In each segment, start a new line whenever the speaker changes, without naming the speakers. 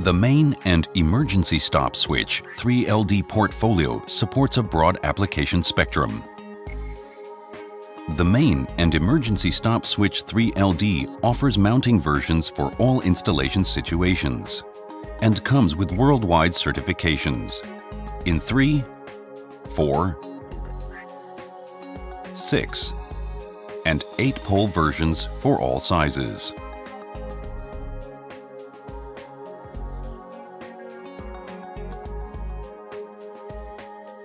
The main and emergency stop switch 3LD portfolio supports a broad application spectrum. The main and emergency stop switch 3LD offers mounting versions for all installation situations and comes with worldwide certifications in 3, 4, 6, and 8-pole versions for all sizes.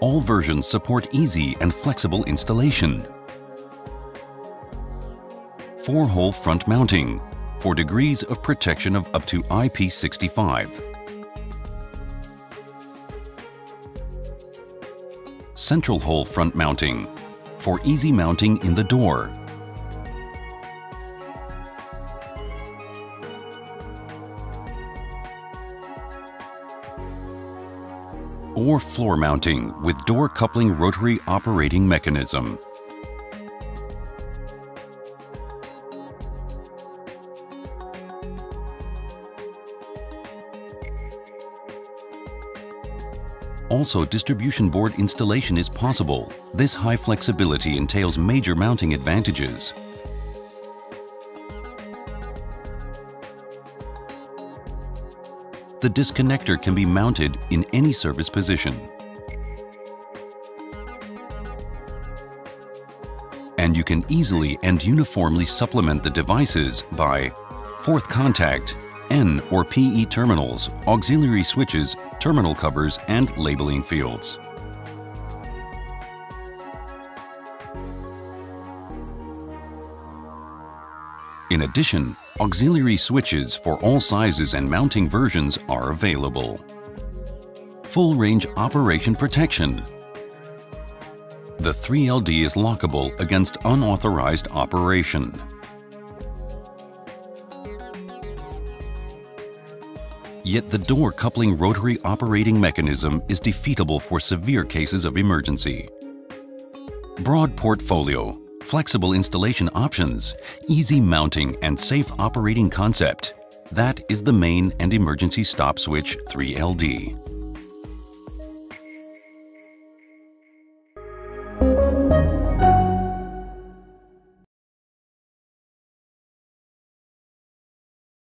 All versions support easy and flexible installation. 4-hole front mounting for degrees of protection of up to IP65. Central hole front mounting for easy mounting in the door. Or floor mounting with door coupling rotary operating mechanism. Also, distribution board installation is possible. This high flexibility entails major mounting advantages. The disconnector can be mounted in any service position. And you can easily and uniformly supplement the devices by fourth contact, N or PE terminals, auxiliary switches, terminal covers, and labeling fields. In addition, auxiliary switches for all sizes and mounting versions are available. Full range operation protection. The 3LD is lockable against unauthorized operation. Yet the door coupling rotary operating mechanism is defeatable for severe cases of emergency. Broad portfolio, flexible installation options, easy mounting and safe operating concept. That is the main and emergency stop switch 3LD.